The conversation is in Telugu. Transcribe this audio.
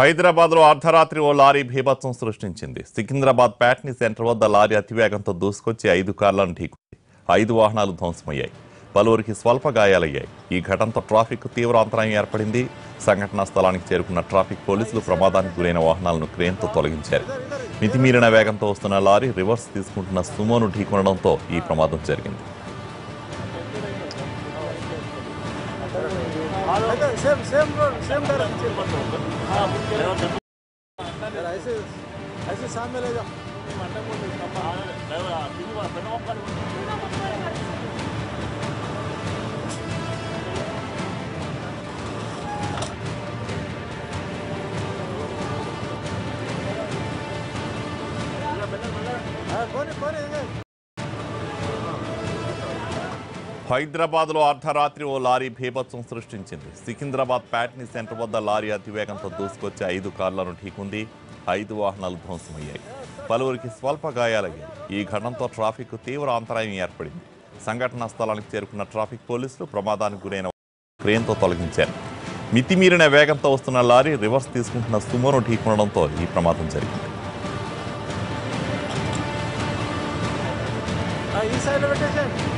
హైదరాబాద్లో అర్ధరాత్రి ఓ లారీ భీభత్సం సృష్టించింది. సికింద్రాబాద్ ప్యాట్ని సెంటర్ వద్ద లారీ అతివేగంతో దూసుకొచ్చి ఐదు కార్లను ఢీకొంది. ఐదు వాహనాలు ధ్వంసమయ్యాయి. పలువురికి స్వల్ప గాయాలయ్యాయి. ఈ ఘటనతో ట్రాఫిక్ తీవ్ర అంతరాయం ఏర్పడింది. సంఘటనా స్థలానికి చేరుకున్న ట్రాఫిక్ పోలీసులు ప్రమాదానికి గురైన వాహనాలను క్రేన్తో తొలగించారు. మితిమీరిన వేగంతో వస్తున్న లారీ రివర్స్ తీసుకుంటున్న సుమోను ఢీకొనడంతో ఈ ప్రమాదం జరిగింది. सेम सेम सेम डायरेक्शन ऐसे ऐसे सामने ले जाओ। हाँ कौन कौन है? హైదరాబాద్లో అర్ధరాత్రి ఓ లారీ భీభత్సం సృష్టించింది. సికింద్రాబాద్ ప్యాట్ని సెంటర్ వద్ద లారీ అతివేగంతో దూసుకొచ్చి ఐదు కార్లను ఢీకుంది. ఐదు వాహనాలు ధ్వంసమయ్యాయి. పలువురికి స్వల్ప గాయాలయ్యాయి. ఈ ఘటనతో ట్రాఫిక్ తీవ్ర అంతరాయం ఏర్పడింది. సంఘటనా స్థలానికి చేరుకున్న ట్రాఫిక్ పోలీసులు ప్రమాదానికి గురైన క్రేన్తో తొలగించారు. మితిమీరిన వేగంతో వస్తున్న లారీ రివర్స్ తీసుకుంటున్న సుమోను ఢీకొనడంతో ఈ ప్రమాదం జరిగింది. ఈ సైడ్ పెట్టేసారు